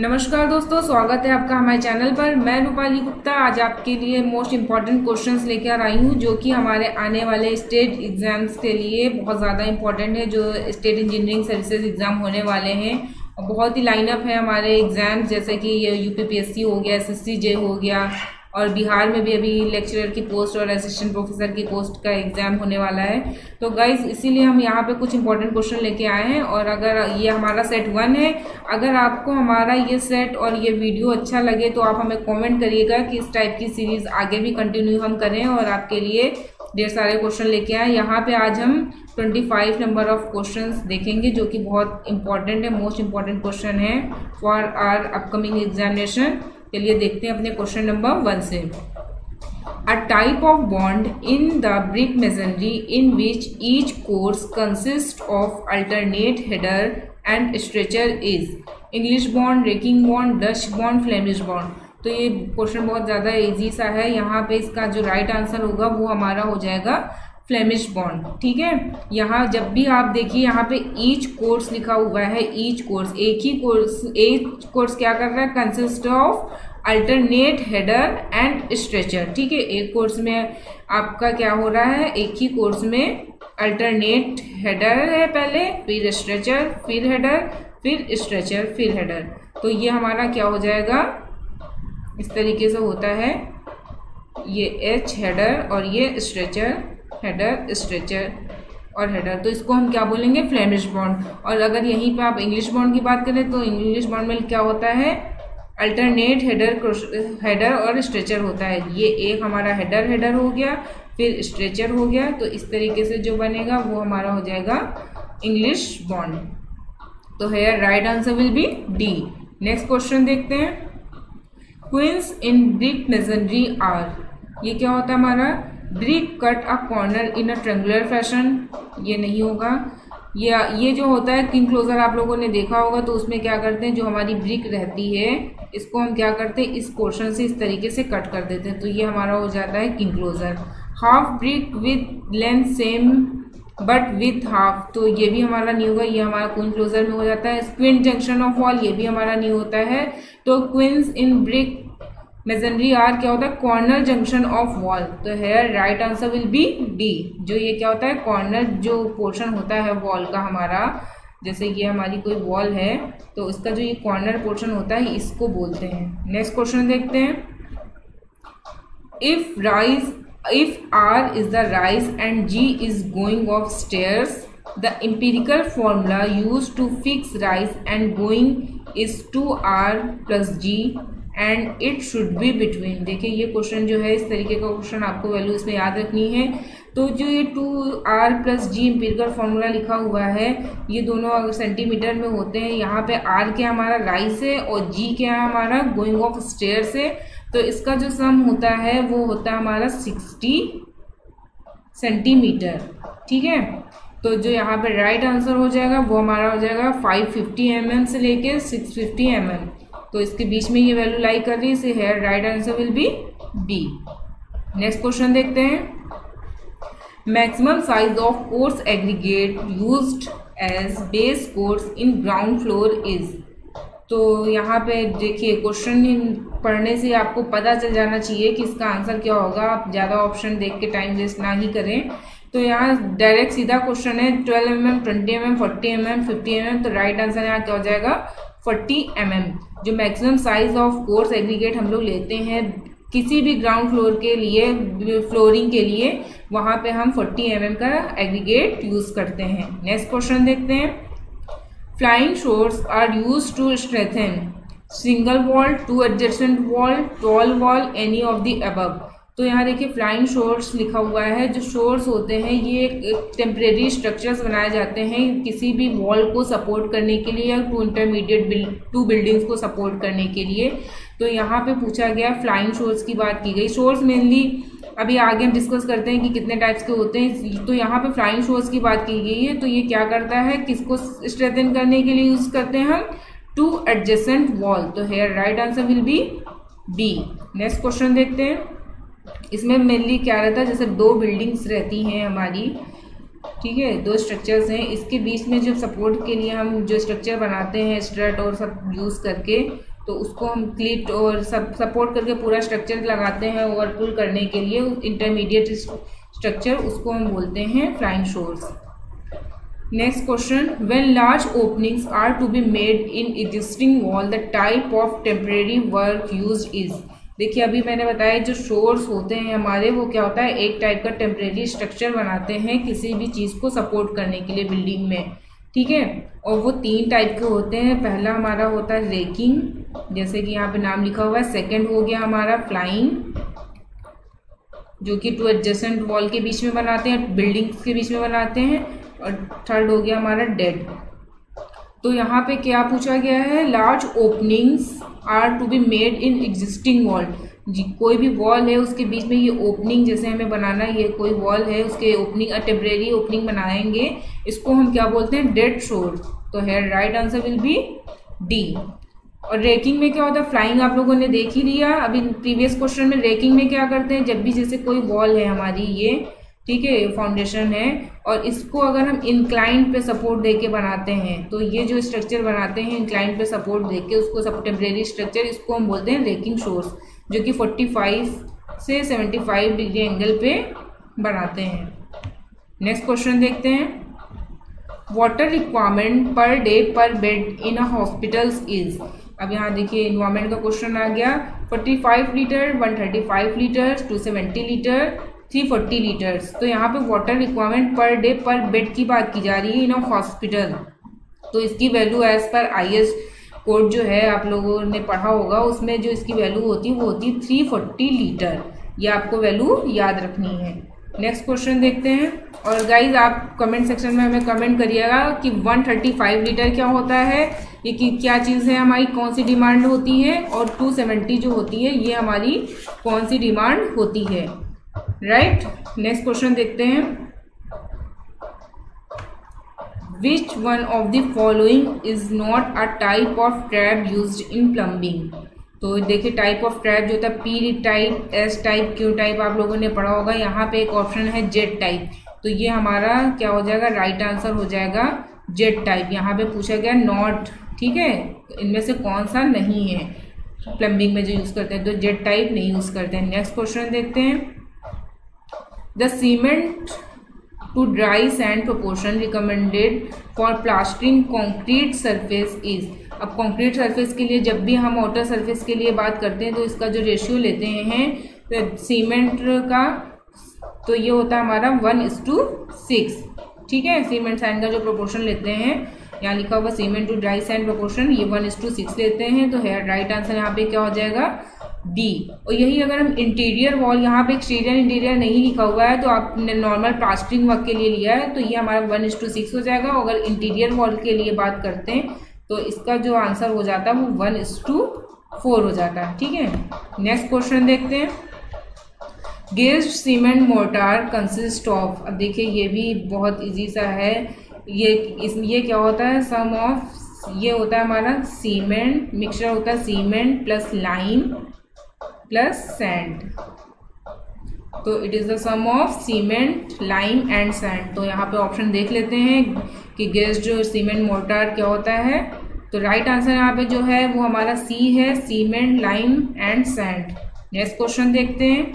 नमस्कार दोस्तों, स्वागत है आपका हमारे चैनल पर। मैं रूपाली गुप्ता, आज आपके लिए मोस्ट इंपॉर्टेंट क्वेश्चंस लेकर आई हूँ, जो कि हमारे आने वाले स्टेट एग्ज़ाम्स के लिए बहुत ज़्यादा इंपॉर्टेंट है, जो स्टेट इंजीनियरिंग सर्विसेज़ एग्ज़ाम होने वाले हैं। और बहुत ही लाइनअप है हमारे एग्ज़ाम जैसे कि ये यूपीपीएससी हो गया एस हो गया और बिहार में भी अभी लेक्चरर की पोस्ट और असिस्टेंट प्रोफेसर की पोस्ट का एग्ज़ाम होने वाला है। तो गाइज़ इसीलिए हम यहाँ पे कुछ इंपॉर्टेंट क्वेश्चन लेके आए हैं और अगर ये हमारा सेट वन है, अगर आपको हमारा ये सेट और ये वीडियो अच्छा लगे तो आप हमें कॉमेंट करिएगा कि इस टाइप की सीरीज़ आगे भी कंटिन्यू हम करें और आपके लिए ढेर सारे क्वेश्चन लेके आए। यहाँ पे आज हम 25 नंबर ऑफ़ क्वेश्चंस देखेंगे जो कि बहुत इंपॉर्टेंट है मोस्ट इंपॉर्टेंट क्वेश्चन है फॉर आर अपकमिंग एग्जामिनेशन चलिए देखते हैं अपने क्वेश्चन नंबर वन से। A type of bond in the brick masonry in which each course consist of alternate header and stretcher is English bond raking bond Dutch bond Flemish bond तो ये question बहुत ज़्यादा easy सा है। यहाँ पे इसका जो राइट right आंसर होगा वो हमारा हो जाएगा फ्लेमिश बॉन्ड ठीक है? यहाँ जब भी आप देखिए, यहाँ पे ईच कोर्स लिखा हुआ है ईच कोर्स एक ही कोर्स एक कोर्स क्या कर रहा है? Consist of alternate header and stretcher ठीक है? एक कोर्स में आपका क्या हो रहा है? एक ही कोर्स में अल्टरनेट हेडर है पहले, फिर स्ट्रेचर फिर हेडर फिर स्ट्रेचर फिर हेडर तो ये हमारा क्या हो जाएगा? इस तरीके से होता है। ये एच हेडर और ये स्ट्रेचर हेडर स्ट्रेचर और हेडर तो इसको हम क्या बोलेंगे? फ्लेमिश बॉन्ड और अगर यहीं पे आप इंग्लिश बॉन्ड की बात करें तो इंग्लिश बॉन्ड में क्या होता है? अल्टरनेट हेडर हेडर और स्ट्रेचर होता है. ये एक हमारा हेडर हेडर हो गया, फिर स्ट्रेचर हो गया. तो इस तरीके से जो बनेगा, वो हमारा हो जाएगा इंग्लिश बॉन्ड तो here right answer will be D next question देखते हैं. Queens in brick masonry are ये क्या होता है हमारा? Brick cut a corner in a triangular fashion ये नहीं होगा। ये ये जो होता है किंग क्लोजर आप लोगों ने देखा होगा तो उसमें क्या करते हैं, जो हमारी ब्रिक रहती है, इसको हम क्या करते हैं, इस पोर्शन से इस तरीके से कट कर देते हैं। तो ये हमारा हो जाता है king closer half brick with length same but with half तो ये भी हमारा नहीं होगा, ये हमारा क्विन क्लोजर में हो जाता है। क्विन जंक्शन ऑफ़ वॉल ये भी हमारा नहीं होता है। तो quoins in brick masonry are क्या होता है? कॉर्नर जंक्शन ऑफ़ वॉल तो here right answer will be D जो ये क्या होता है? कॉर्नर जो पोर्शन होता है वॉल का हमारा, जैसे ये हमारी कोई वॉल है तो इसका जो ये कॉर्नर पोर्शन होता है, इसको बोलते हैं। नेक्स्ट क्वेश्चन देखते हैं। If rise if R is the rise and G is going of stairs the empirical formula use to fix rise and going is two R plus G and it should be between देखिए, ये question जो है, इस तरीके का question आपको value इसमें याद रखनी है। तो जो ये two R plus G empirical formula लिखा हुआ है, ये दोनों सेंटीमीटर में होते हैं, यहाँ पे आर क्या हमारा राइस है और जी क्या है हमारा गोइंग ऑफ़ स्टेयर से तो इसका जो सम होता है, वो होता है हमारा सिक्सटी सेंटीमीटर ठीक है? तो जो यहाँ पे राइट आंसर हो जाएगा, वो हमारा हो जाएगा 550 फिफ्टी एम mm से लेके 650 फिफ्टी एम mm तो इसके बीच में ये वैल्यू लाई कर रही है right answer will be B next question देखते हैं. Maximum size of coarse aggregate used as base course in ground floor is तो यहाँ पे देखिए क्वेश्चन पढ़ने से आपको पता चल जाना चाहिए कि इसका आंसर क्या होगा। आप ज़्यादा ऑप्शन देख के टाइम वेस्ट ना ही करें। तो यहाँ डायरेक्ट सीधा क्वेश्चन है twelve M M twenty M M forty M M fifty M M तो राइट आंसर यहाँ क्या हो जाएगा? फोर्टी एम एम जो maximum size of coarse aggregate हम लोग लेते हैं किसी भी ग्राउंड फ्लोर के लिए फ्लोरिंग के लिए, वहाँ पे हम 40 एम mm का एग्रीगेट यूज़ करते हैं। नेक्स्ट क्वेश्चन देखते हैं। Flying shores are used to strengthen single wall two adjacent wall tall wall any of the above तो यहाँ देखिए फ्लाइंग शोर्स लिखा हुआ है। जो शोर्स होते हैं, ये टेम्परेरी स्ट्रक्चर्स बनाए जाते हैं किसी भी वॉल को सपोर्ट करने के लिए या टू इंटरमीडिएट टू बिल्डिंग्स को सपोर्ट करने के लिए। तो यहाँ पे पूछा गया फ्लाइंग शोर्स की बात की गई। शोर्स मेनली अभी आगे हम डिस्कस करते हैं कि कितने टाइप्स के होते हैं। तो यहाँ पे फ्लाइंग शोर्स की बात की गई है। तो ये क्या करता है, किसको स्ट्रेथन करने के लिए यूज़ करते हैं हम? टू एडजस्टेंट वॉल तो here right answer will be B next question देखते हैं। इसमें मेनली क्या रहता है, जैसे दो बिल्डिंग्स रहती हैं हमारी, ठीक है, दो स्ट्रक्चर्स हैं। इसके बीच में जो सपोर्ट के लिए हम जो स्ट्रक्चर बनाते हैं स्ट्रट और सब यूज़ करके तो उसको हम क्लिट और सब सपोर्ट करके पूरा स्ट्रक्चर लगाते हैं ओवर पुल करने के लिए इंटरमीडिएट स्ट्रक्चर उसको हम बोलते हैं flying shores next question when large openings are to be made in existing wall the type of temporary work use is देखिए, अभी मैंने बताया जो शोर्स होते हैं हमारे, वो क्या होता है, एक टाइप का टेम्परेरी स्ट्रक्चर बनाते हैं किसी भी चीज़ को सपोर्ट करने के लिए बिल्डिंग में, ठीक है? और वो तीन टाइप के होते हैं। पहला हमारा होता है रेकिंग जैसे कि यहाँ पे नाम लिखा हुआ है। सेकंड हो गया हमारा फ्लाइंग जो कि टू एडजेसेंट वॉल के बीच में बनाते हैं बिल्डिंग्स के बीच में बनाते हैं। और थर्ड हो गया हमारा डेड तो यहाँ पे क्या पूछा गया है? Large openings are to be made in existing wall जी, कोई भी वॉल है, उसके बीच में ये ओपनिंग जैसे हमें बनाना ये कोई वॉल है, उसके ओपनिंग टेम्परेरी ओपनिंग बनाएँगे, इसको हम क्या बोलते हैं? डेड शोर तो है right answer will be D और रेकिंग में क्या होता है? फ्लाइंग आप लोगों ने देख ही लिया। अभी प्रीवियस क्वेश्चन में रेकिंग में क्या करते हैं? जब भी जैसे कोई वॉल है हमारी, ये ठीक है फाउंडेशन है और इसको अगर हम इंक्लाइन पे सपोर्ट देके बनाते हैं तो ये जो स्ट्रक्चर बनाते हैं इंक्लाइन पे सपोर्ट देके उसको टेम्परेरी स्ट्रक्चर इसको हम बोलते हैं रेकिंग शोर्स जो कि 45 से 75 डिग्री एंगल पे बनाते हैं। नेक्स्ट क्वेश्चन देखते हैं। Water requirement per day per bed in a hospitals is अब यहाँ देखिए इन्वायरमेंट का क्वेश्चन आ गया। 45 लीटर 135 लीटर 270 लीटर 340 लीटर्स। तो यहाँ पे water requirement per day per bed की बात की जा रही है इन हॉस्पिटल तो इसकी वैल्यू एज पर आई कोड जो है, आप लोगों ने पढ़ा होगा, उसमें जो इसकी वैल्यू होती है, वो होती है थ्री फोर्टी लीटर। ये आपको वैल्यू याद रखनी है। नेक्स्ट क्वेश्चन देखते हैं। और गाइज़ आप कमेंट सेक्शन में हमें कमेंट करिएगा कि 135 लीटर क्या होता है, ये कि क्या चीज़ है हमारी, कौन सी डिमांड होती है, और 270 जो होती है, ये हमारी कौन सी डिमांड होती है। राइट नेक्स्ट क्वेश्चन देखते हैं. Which one of the following is not a type of trap use in plumbing तो देखिए टाइप ऑफ़ ट्रैप जो होता है P type S type Q type आप लोगों ने पढ़ा होगा. यहाँ पे एक ऑप्शन है जेड टाइप तो ये हमारा क्या हो जाएगा? राइट आंसर हो जाएगा जेड टाइप यहाँ पे पूछा गया नॉट ठीक है? इनमें से कौन सा नहीं है? प्लम्बिंग में जो यूज़ करते हैं तो जेड टाइप नहीं यूज़ करते हैं. नेक्स्ट क्वेश्चन देखते हैं. The cement to dry sand proportion recommended for plastering concrete surface is, अब कंक्रीट सरफेस के लिए जब भी हम वाटर सरफेस के लिए बात करते हैं तो इसका जो रेशियो लेते हैं तो सीमेंट का तो ये होता है हमारा वन इस टू सिक्स ठीक है? सीमेंट सैंड का जो प्रोपोर्शन लेते हैं, यहाँ लिखा हुआ cement to dry sand proportion ये वन इस टू सिक्स लेते हैं तो है राइट आंसर यहाँ पे क्या हो जाएगा? डी और यही अगर हम इंटीरियर वॉल यहाँ पे एक्सटीरियर इंटीरियर नहीं लिखा हुआ है तो आपने नॉर्मल प्लास्टिंग वर्क के लिए लिया है तो ये हमारा वन इस टू सिक्स हो जाएगा। अगर इंटीरियर वॉल के लिए बात करते हैं तो इसका जो आंसर हो जाता है, वो वन इस टू फोर हो जाता है। ठीक है? नेक्स्ट क्वेश्चन देखते हैं। Guest cement mortar consist of अब देखिए, ये भी बहुत इजी सा है। ये, इस, ये क्या होता है? सम ऑफ़ ये होता है हमारा सीमेंट मिक्सचर होता है cement plus lime plus sand तो it is the sum of cement lime and sand तो यहाँ पे ऑप्शन देख लेते हैं कि गैस जो सीमेंट मोर्टार क्या होता है? तो राइट आंसर यहाँ पे जो है, वो हमारा सी है cement lime and sand next question देखते हैं.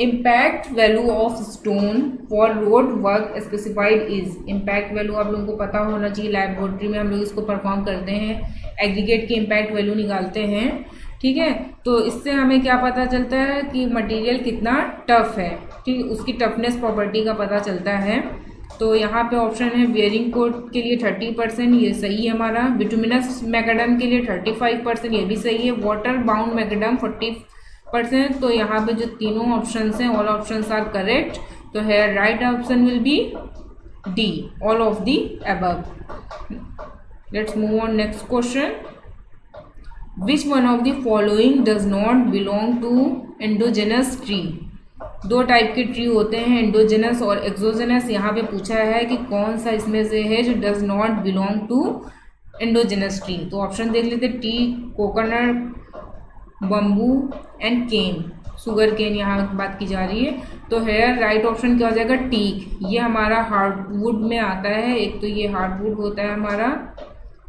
Impact value of stone for road work specified is impact value आप लोगों को पता होना चाहिए लैबोरेटरी में हम लोग इसको परफॉर्म करते हैं एग्रीगेट की इम्पैक्ट वैल्यू निकालते हैं. ठीक है? तो इससे हमें क्या पता चलता है कि मटेरियल कितना टफ है। ठीक, उसकी टफनेस प्रॉपर्टी का पता चलता है। तो यहाँ पे ऑप्शन है बियरिंग कोट के लिए थर्टी परसेंट ये सही है हमारा। विटमिनस मैकेडम के लिए थर्टी फाइव परसेंट ये भी सही है। Water bound macadam forty percent तो यहाँ पे जो तीनों ऑप्शन हैं ऑल ऑप्शन आर करेक्ट तो है right option will be D all of the above let's move on next question which one of the following does not belong to endogenous tree दो type के tree होते हैं endogenous और exogenous यहाँ पे पूछा है कि कौन सा इसमें से है जो does not belong to endogenous tree तो ऑप्शन देख लेते tea coconut bamboo and cane sugar cane यहाँ बात की जा रही है। तो हेयर राइट ऑप्शन क्या हो जाएगा? टीक ये हमारा हार्डवुड में आता है। एक तो ये हार्डवुड होता है हमारा।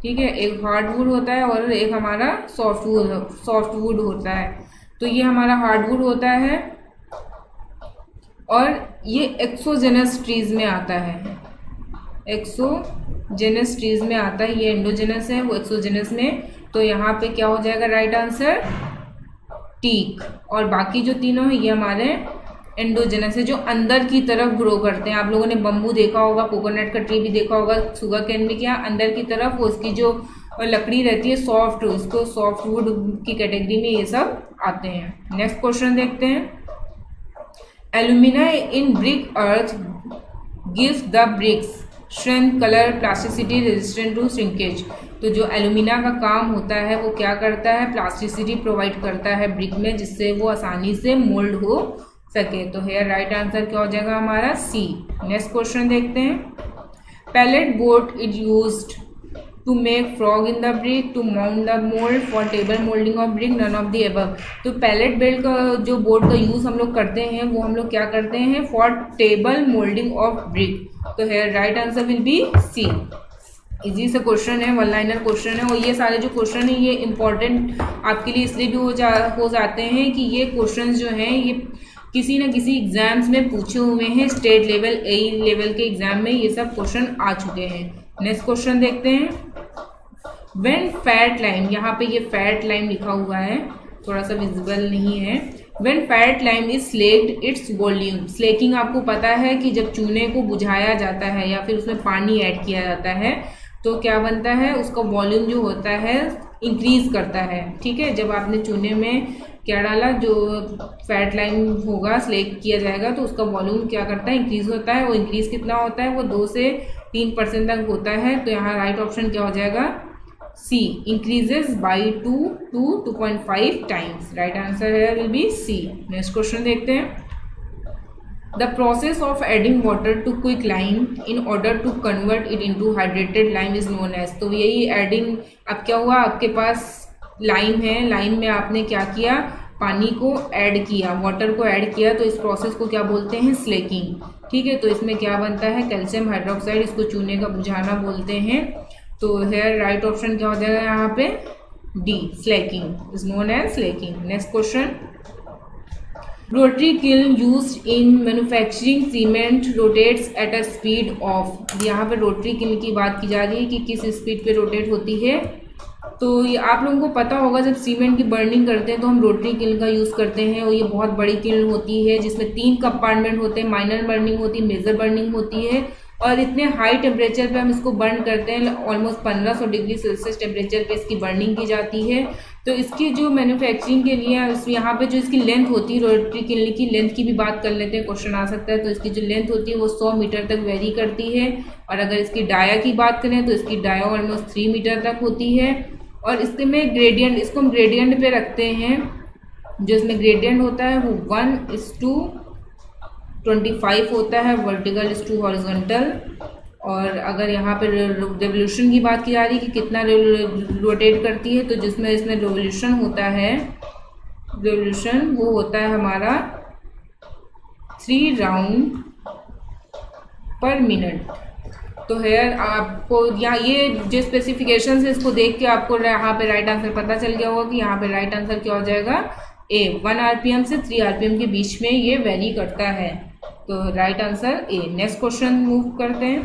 ठीक है, एक हार्डवुड होता है और एक हमारा सॉफ्टवुड सॉफ्टवुड होता है। तो ये हमारा हार्डवुड होता है और ये एक्सोजेनस ट्रीज में आता है। एक्सोजेनस ट्रीज में आता है, ये एंडोजेनस है, वो एक्सोजेनस में। तो यहाँ पे क्या हो जाएगा राइट आंसर टीक और बाकी जो तीनों है, ये हमारे एंडोजेनस है, जो अंदर की तरफ़ ग्रो करते हैं। आप लोगों ने बम्बू देखा होगा कोकोनट का ट्री भी देखा होगा सुगर कैन भी, क्या अंदर की तरफ़ उसकी जो लकड़ी रहती है सॉफ्ट उसको सॉफ्ट वुड की कैटेगरी में ये सब आते हैं। नेक्स्ट क्वेश्चन देखते हैं। Alumina in brick earth gives the bricks strength colour plasticity resistant to shrinkage तो जो एल्यूमिना का काम होता है, वो क्या करता है? प्लास्टिसिटी प्रोवाइड करता है ब्रिक में, जिससे वो आसानी से मोल्ड हो सके। तो हेयर राइट आंसर क्या हो जाएगा हमारा? सी नेक्स्ट क्वेश्चन देखते हैं। Pallet board is use to make frog in the brick to mount the mould for table moulding of brick none of the above तो पैलेट बेल्ट का, जो बोर्ड का यूज़ हम लोग करते हैं, वो हम लोग क्या करते हैं? For table moulding of brick तो here right answer will be C easy से क्वेश्चन है वन लाइनर क्वेश्चन है, और ये सारे जो क्वेश्चन है, ये इंपॉर्टेंट आपके लिए इसलिए भी हो जा, हो जाते हैं कि ये क्वेश्चन जो हैं, ये किसी न किसी एग्ज़ाम्स में पूछे हुए हैं स्टेट लेवल ए लेवल के एग्ज़ाम में ये सब क्वेश्चन आ चुके हैं। नेक्स्ट क्वेश्चन देखते हैं। वेन फैट लाइन यहाँ पे ये फैट लाइन लिखा हुआ है, थोड़ा सा विजिबल नहीं है। When fat lime is slaked its volume slaking आपको पता है कि जब चूने को बुझाया जाता है या फिर उसमें पानी ऐड किया जाता है तो क्या बनता है? उसका वॉल्यूम जो होता है इंक्रीज करता है। ठीक है? जब आपने चूने में क्या डाला, जो फैट लाइन होगा स्लेक किया जाएगा तो उसका वॉल्यूम क्या करता है? इंक्रीज होता है। वो इंक्रीज कितना होता है? वो दो से तीन परसेंट तक होता है। तो यहाँ राइट ऑप्शन क्या हो जाएगा? C increases by two two two point five times right answer है will be C next question देखते हैं। The process of adding water to quick lime in order to convert it into hydrated lime is known as. तो यही adding, अब क्या हुआ? आपके पास lime है। लाइम में आपने क्या किया? पानी को ऐड किया। वाटर को ऐड किया। तो इस प्रोसेस को क्या बोलते हैं? स्लेकिंग ठीक है? तो इसमें क्या बनता है? कैल्शियम हाइड्रोक्साइड इसको चूने का बुझाना बोलते हैं। तो हेयर राइट ऑप्शन क्या हो जाएगा यहाँ पे? D slaking is known as slaking next question rotary kiln use in manufacturing cement rotates at a speed of यहाँ पर रोटरी किल की बात की जा रही है कि किस स्पीड पे रोटेट होती है। तो ये आप लोगों को पता होगा, जब सीमेंट की बर्निंग करते हैं तो हम रोटरी किल का यूज़ करते हैं और ये बहुत बड़ी किल होती है, जिसमें तीन कंपार्टमेंट होते हैं माइनर बर्निंग होती है मेजर बर्निंग होती है। और इतने हाई टेम्परेचर पे हम इसको बर्न करते हैं ऑलमोस्ट 1500 डिग्री सेल्सियस टेम्परेचर पे इसकी बर्निंग की जाती है। तो इसकी जो मैन्युफैक्चरिंग के लिए उस यहाँ पे जो इसकी लेंथ होती है रोटरी किलने की लेंथ की भी बात कर लेते हैं क्वेश्चन आ सकता है। तो इसकी जो लेंथ होती है, वो 100 मीटर तक वेरी करती है। और अगर इसकी डाया की बात करें तो इसकी डाया ऑलमोस्ट थ्री मीटर तक होती है। और इसके में ग्रेडियंट इसको हम ग्रेडियंट पे रखते हैं। जो इसमें ग्रेडियंट होता है, वो one is to twenty five होता है वर्टिकल इज़ टू हॉरिजॉन्टल और अगर यहाँ पर रेवोल्यूशन की बात की जा रही है कि कितना रोटेट करती है तो जिसमें इसमें रेवोल्यूशन होता है रेवोल्यूशन वो होता है हमारा थ्री राउंड पर मिनट तो हेयर आपको यहाँ ये जो स्पेसिफिकेशन है इसको देख के आपको यहाँ पे राइट आंसर पता चल गया होगा कि यहाँ पे राइट आंसर क्या हो जाएगा? ए वन आरपीएम से थ्री आरपीएम के बीच में ये वेरी करता है। तो right answer A next question move करते हैं.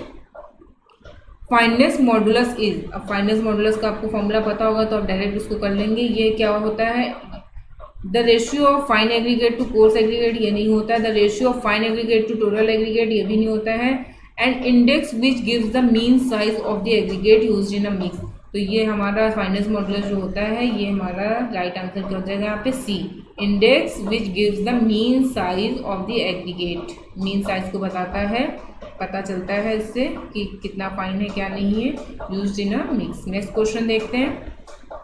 फाइननेस मॉडुलस इज़ अब फाइननेस मॉडुलस का आपको फॉर्मूला पता होगा तो आप डायरेक्ट उसको कर लेंगे. ये क्या होता है? The ratio of fine aggregate to coarse aggregate ये नहीं होता है. The ratio of fine aggregate to total aggregate ये भी नहीं होता है. And index which gives the mean size of the aggregate use in a mix तो ये हमारा फाइनेंस मॉडल जो होता है, ये हमारा राइट आंसर क्या हो जाएगा यहाँ पे C index which gives the mean size of the aggregate mean size को बताता है, पता चलता है इससे कि कितना फाइन है, क्या नहीं है। Use in a mix next question देखते हैं।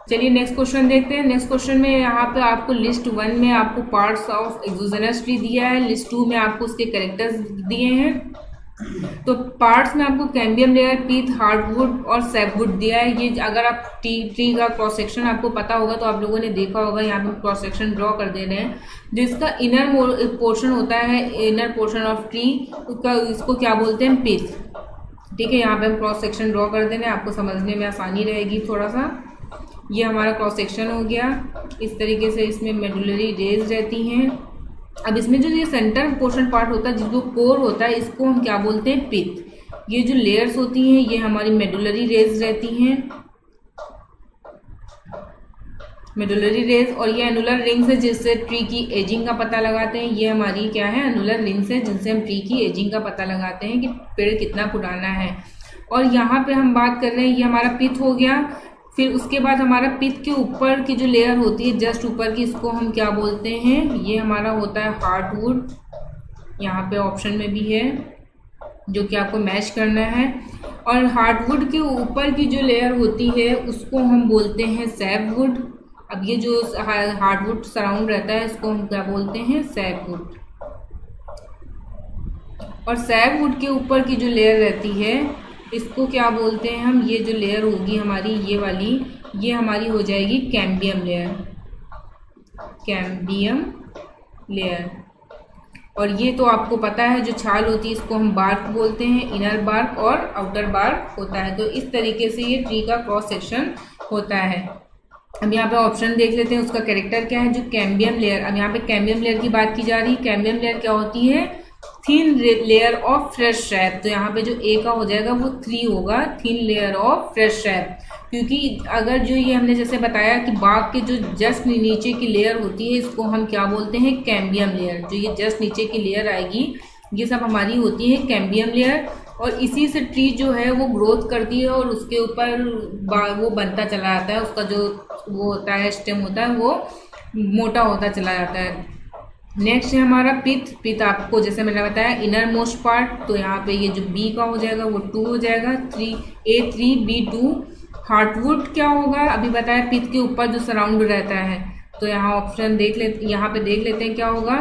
चलिए नेक्स्ट क्वेश्चन देखते हैं। नेक्स्ट क्वेश्चन में यहाँ पे आपको लिस्ट वन में आपको पार्ट्स ऑफ़ एक्सोजेनस ट्री दिया है। लिस्ट टू में आपको उसके करेक्टर्स दिए हैं। तो पार्ट्स में आपको कैम्बियम लेयर पीथ हार्डवुड और सेपवुड दिया है। ये अगर आप टी ट्री का क्रॉस सेक्शन आपको पता होगा तो आप लोगों ने देखा होगा, यहाँ पे क्रॉस सेक्शन ड्रॉ कर दे रहे हैं। जिसका इनर पोर्शन होता है इनर पोर्शन ऑफ़ ट्री उसका, इसको क्या बोलते हैं? पीथ ठीक है, यहाँ पे हम क्रॉस सेक्शन ड्रॉ कर देना, आपको समझने में आसानी रहेगी थोड़ा सा ये हमारा क्रॉस सेक्शन हो गया। इस तरीके से इसमें मेडुलरी रेज रहती हैं। अब इसमें जो ये सेंटर पोर्शन पार्ट होता है, जिसको कोर होता है, इसको हम क्या बोलते हैं? पिथ ये जो लेयर्स होती हैं, ये हमारी मेडुलरी रेज रहती हैं। मेडुलरी रेज और ये एनुलर रिंग्स है, जिससे ट्री की एजिंग का पता लगाते हैं। ये हमारी क्या है? एनुलर रिंग्स है, जिनसे हम ट्री की एजिंग का पता लगाते हैं कि पेड़ कितना पुराना है। और यहाँ पे हम बात कर रहे हैं, ये हमारा पिथ हो गया। फिर उसके बाद हमारा पिथ के ऊपर की जो लेयर होती है जस्ट ऊपर की, इसको हम क्या बोलते हैं? ये हमारा होता है हार्डवुड यहाँ पे ऑप्शन में भी है, जो कि आपको मैच करना है। और हार्डवुड के ऊपर की जो लेयर होती है, उसको हम बोलते हैं सैपवुड अब ये जो हार्डवुड सराउंड रहता है, इसको हम क्या बोलते हैं? सैपवुड और सैपवुड के ऊपर की जो लेयर रहती है इसको क्या बोलते हैं हम? ये जो लेयर होगी हमारी, ये वाली, ये हमारी हो जाएगी कैम्बियम लेयर कैम्बियम लेयर और ये तो आपको पता है, जो छाल होती है, इसको हम बार्क बोलते हैं इनर बार्क और आउटर बार्क होता है। तो इस तरीके से ये ट्री का क्रॉस सेक्शन होता है। अब यहाँ पे ऑप्शन देख लेते हैं, उसका कैरेक्टर क्या है? जो कैम्बियम लेयर अब यहाँ पे कैम्बियम लेयर की बात की जा रही है। कैम्बियम लेयर क्या होती है? Thin layer of fresh sap तो यहाँ पे जो ए का हो जाएगा वो थ्री होगा thin layer of fresh sap क्योंकि अगर जो ये हमने जैसे बताया कि बाग के जो जस्ट नीचे की लेयर होती है, इसको हम क्या बोलते हैं? कैम्बियम लेयर जो ये जस्ट नीचे की लेयर आएगी, ये सब हमारी होती है कैम्बियम लेयर और इसी से ट्री जो है वो ग्रोथ करती है और उसके ऊपर वो बनता चला जाता है, उसका जो वो होता है स्टेम होता है, वो मोटा होता चला जाता है। नेक्स्ट है हमारा पिथ पिथ आपको जैसे मैंने बताया इनर मोस्ट पार्ट तो यहाँ पे ये जो बी का हो जाएगा, वो टू हो जाएगा. Three A three B two heartwood क्या होगा? अभी बताया पिथ के ऊपर जो सराउंड रहता है. तो यहाँ ऑप्शन देख ले यहाँ पे देख लेते हैं क्या होगा.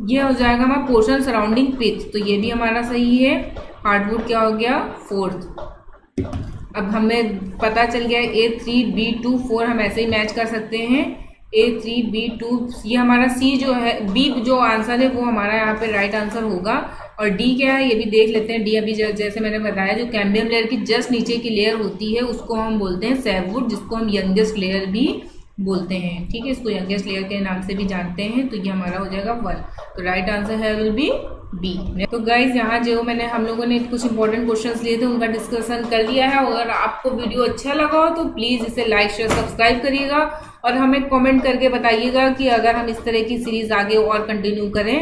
ये हो जाएगा हमारा पोर्शन सराउंडिंग पिथ तो ये भी हमारा सही है. हार्डवुड क्या हो गया? फोर्थ अब हमें पता चल गया A three B two four हम ऐसे ही मैच कर सकते हैं. ए थ्री बी टू ये हमारा सी जो है बी जो आंसर है, वो हमारा यहाँ पे राइट आंसर होगा। और डी क्या है, ये भी देख लेते हैं। डी अभी जैसे मैंने बताया, जो कैम्बियम लेयर की जस्ट नीचे की लेयर होती है, उसको हम बोलते हैं सेववुड जिसको हम यंगेस्ट लेयर भी बोलते हैं। ठीक है, इसको यंगेस्ट लेयर के नाम से भी जानते हैं तो ये हमारा हो जाएगा वन। तो राइट आंसर है विल बी बी तो गाइज़ यहाँ जो मैंने हम लोगों ने कुछ इंपॉर्टेंट क्वेश्चंस लिए थे, उनका डिस्कशन कर लिया है। अगर आपको वीडियो अच्छा लगा हो तो प्लीज़ इसे लाइक शेयर सब्सक्राइब करिएगा। और हमें कमेंट करके बताइएगा कि अगर हम इस तरह की सीरीज़ आगे और कंटिन्यू करें।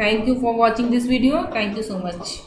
Thank you for watching this video thank you so much